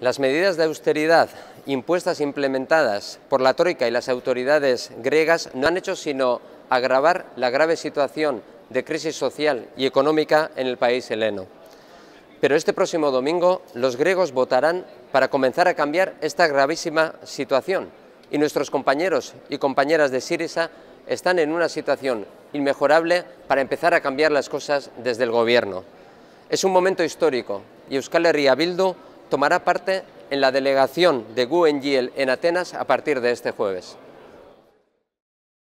Las medidas de austeridad impuestas e implementadas por la Troika y las autoridades griegas no han hecho sino agravar la grave situación de crisis social y económica en el país heleno. Pero este próximo domingo los griegos votarán para comenzar a cambiar esta gravísima situación y nuestros compañeros y compañeras de Sirisa están en una situación inmejorable para empezar a cambiar las cosas desde el Gobierno. Es un momento histórico y Euskal Herria Bildu tomará parte en la delegación de GUNGL en Atenas a partir de este jueves.